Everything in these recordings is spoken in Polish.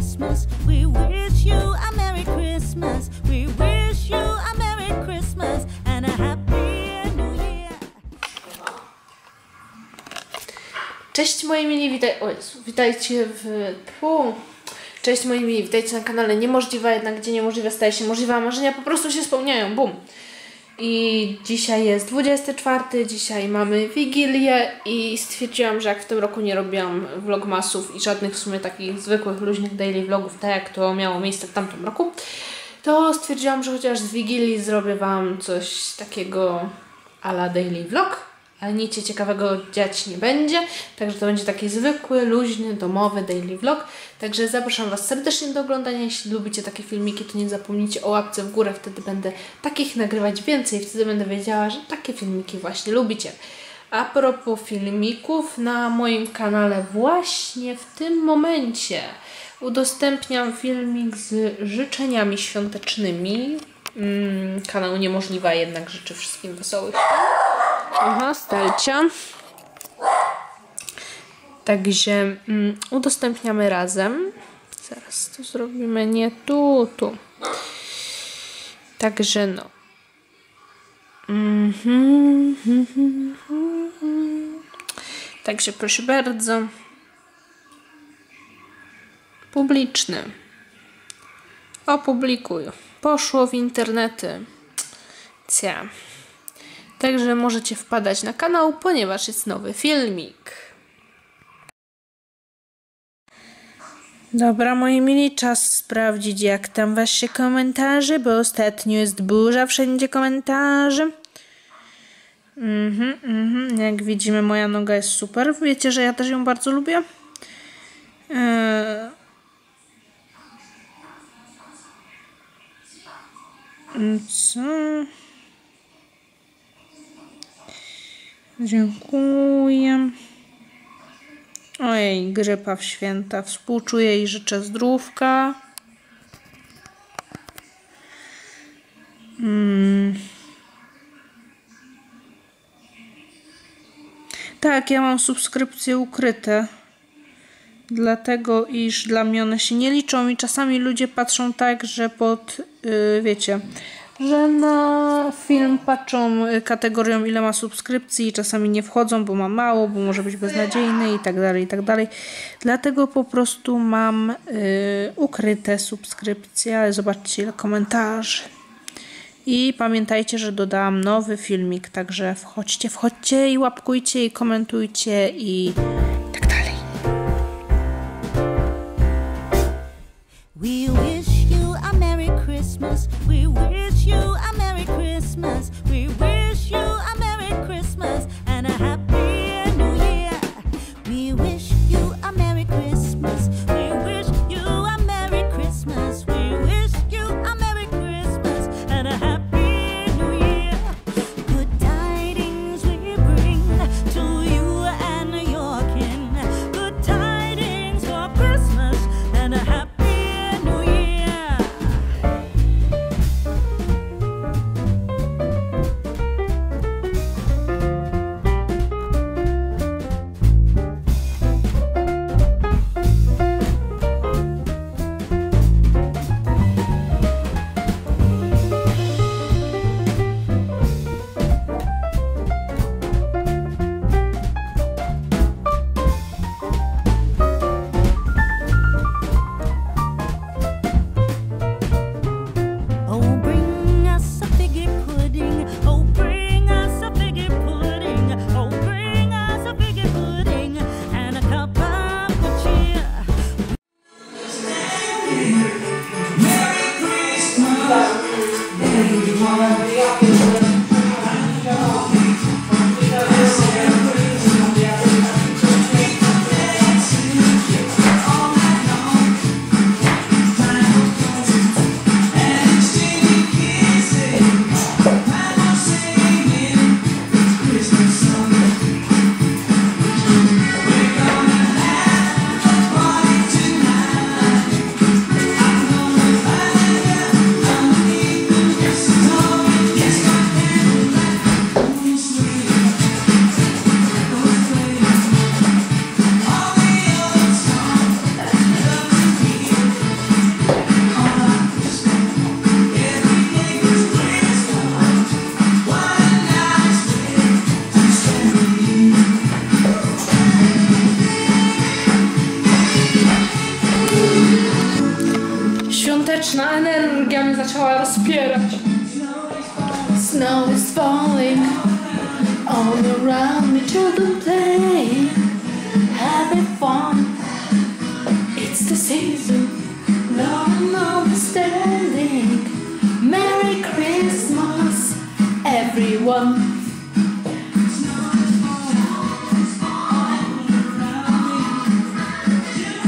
Christmas. We wish you a Merry Christmas. We wish you a Merry Christmas and a Happy New Year. Cześć moi mili, witaj... o witajcie w... Pu. Cześć moi mili, witajcie na kanale Niemożliwa, jednak gdzie niemożliwe staje się możliwe, a marzenia po prostu się spełniają, bum. I dzisiaj jest 24, dzisiaj mamy Wigilię i stwierdziłam, że jak w tym roku nie robiłam vlogmasów i żadnych w sumie takich zwykłych, luźnych daily vlogów, tak jak to miało miejsce w tamtym roku, to stwierdziłam, że chociaż z Wigilii zrobię Wam coś takiego ala daily vlog ale nic się ciekawego dziać nie będzie, także to będzie taki zwykły, luźny, domowy daily vlog. Także zapraszam Was serdecznie do oglądania. Jeśli lubicie takie filmiki, to nie zapomnijcie o łapce w górę, wtedy będę takich nagrywać więcej, wtedy będę wiedziała, że takie filmiki właśnie lubicie. A propos filmików, na moim kanale właśnie w tym momencie udostępniam filmik z życzeniami świątecznymi. Mm, kanał Niemożliwa jednak życzy wszystkim wesołych świąt. Aha, stelcia. Także mm, udostępniamy razem. Zaraz to zrobimy nie tu, tu. Także no. Mhm, mhm, mhm. Także proszę bardzo. Publiczny. Opublikuj. Poszło w internety. Cia. Także możecie wpadać na kanał, ponieważ jest nowy filmik. Dobra, moi mili, czas sprawdzić jak tam wasze komentarze, bo ostatnio jest burza wszędzie komentarzy. Mhm, mhm, jak widzimy moja noga jest super. Wiecie, że ja też ją bardzo lubię. Eee... Co? Dziękuję. Ojej, grypa w święta. Współczuję i życzę zdrówka. Mm. Tak, ja mam subskrypcje ukryte. Dlatego, iż dla mnie one się nie liczą i czasami ludzie patrzą tak, że pod, yy, wiecie, że na film patrzą kategorią ile ma subskrypcji czasami nie wchodzą, bo ma mało, bo może być beznadziejny i tak dalej, i tak dalej. Dlatego po prostu mam y, ukryte subskrypcje, ale zobaczcie ile komentarzy. I pamiętajcie, że dodałam nowy filmik, także wchodźcie, wchodźcie i łapkujcie i komentujcie i tak dalej. The season, no understanding. Merry Christmas, everyone.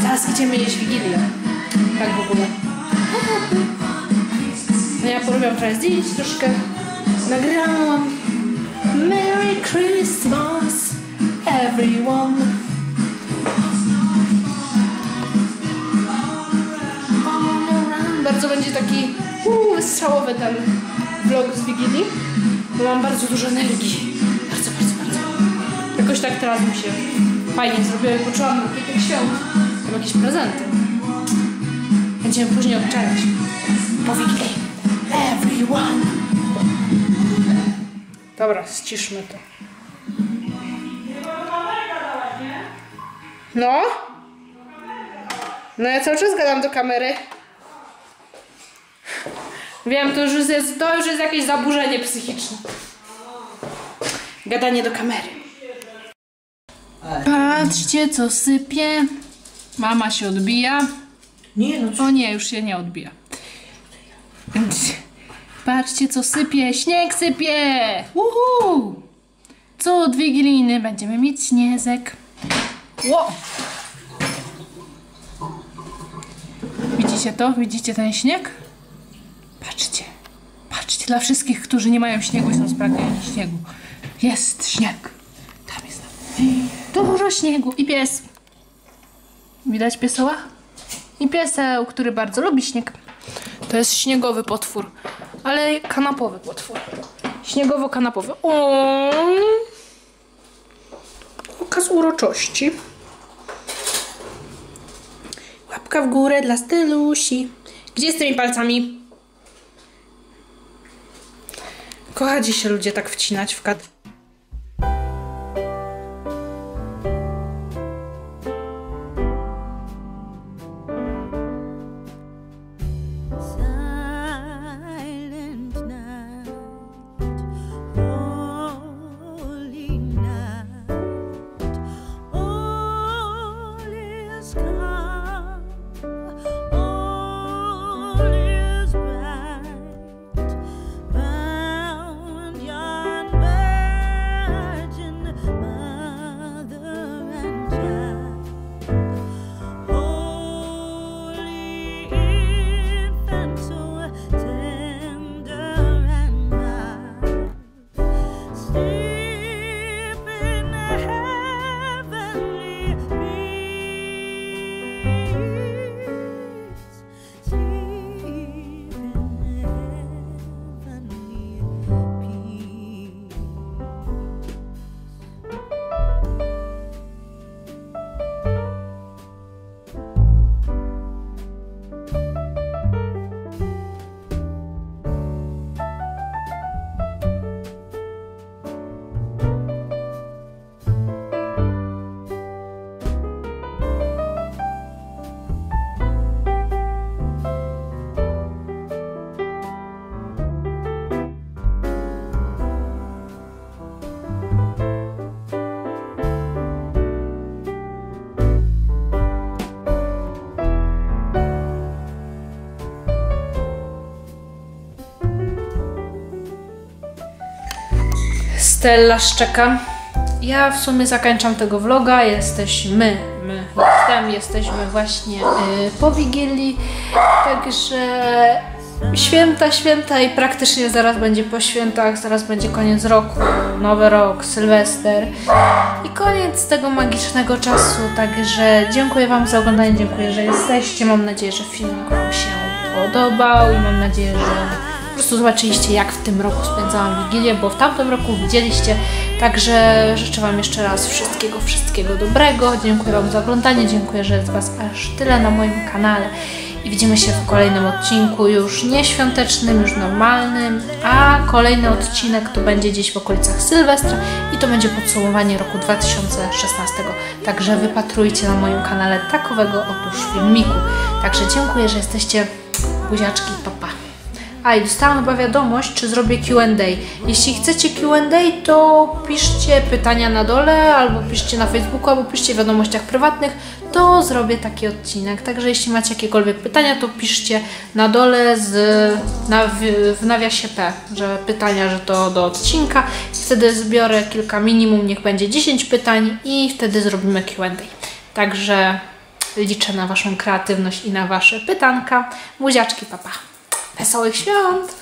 Zaraz idziemy jeść Wigilię. Tak w ogóle. No ja porobiłam trochę zdjęć, troszkę nagrałam. Merry Christmas, everyone. Bardzo będzie taki uu, wystrzałowy ten vlog z Wigilii, bo mam bardzo dużo energii. Bardzo, bardzo, bardzo. Jakoś tak teraz mi się fajnie zrobiło i poczułam tych świąt. Mam jakieś prezenty. Będziemy później odczekać. Po Wigilii. Everyone. Dobra, ściszmy to. No? No ja cały czas gadam do kamery. Wiem, to już jest, to już jest jakieś zaburzenie psychiczne. Gadanie do kamery. Patrzcie, co sypie. Mama się odbija. Nie no, O nie, już się nie odbija. Patrzcie, co sypie. Śnieg sypie! Uhu! Cud wigilijny. Będziemy mieć śniezek. Ło! Widzicie to? Widzicie ten śnieg? Patrzcie. Patrzcie, dla wszystkich, którzy nie mają śniegu i są spragnieni śniegu. Jest śnieg. Tam jest. Dużo śniegu. I pies. Widać piesoła? I pieseł, który bardzo lubi śnieg. To jest śniegowy potwór, ale kanapowy potwór. Śniegowo-kanapowy. O! Okaz uroczości. Łapka w górę dla stylusi. Gdzie z tymi palcami? Kochacie się ludzie tak wcinać w kadr. Stella szczeka. Ja w sumie zakończam tego vloga. Jesteśmy, my, jestem, jesteśmy właśnie y, po Wigilii. Także święta, święta i praktycznie zaraz będzie po świętach, zaraz będzie koniec roku, nowy rok, Sylwester i koniec tego magicznego czasu. Także dziękuję Wam za oglądanie, dziękuję, że jesteście. Mam nadzieję, że filmik Wam się podobał i mam nadzieję, że prostu zobaczyliście, jak w tym roku spędzałam Wigilię, bo w tamtym roku widzieliście. Także życzę Wam jeszcze raz wszystkiego, wszystkiego dobrego. Dziękuję Wam za oglądanie, dziękuję, że jest Was aż tyle na moim kanale. I widzimy się w kolejnym odcinku, już nie świątecznym, już normalnym, a kolejny odcinek to będzie gdzieś w okolicach Sylwestra i to będzie podsumowanie roku 2016. Także wypatrujcie na moim kanale takowego otóż filmiku. Także dziękuję, że jesteście buziaczki, papa. A i dostałam chyba wiadomość, czy zrobię QA. Jeśli chcecie QA, to piszcie pytania na dole, albo piszcie na Facebooku, albo piszcie w wiadomościach prywatnych, to zrobię taki odcinek. Także jeśli macie jakiekolwiek pytania, to piszcie na dole z, na, w, nawiasie P, że pytania, że to do odcinka. Wtedy zbiorę kilka minimum, niech będzie 10 pytań i wtedy zrobimy QA. Także liczę na Waszą kreatywność i na Wasze pytanka. Buziaczki, papa. Wesołych świąt!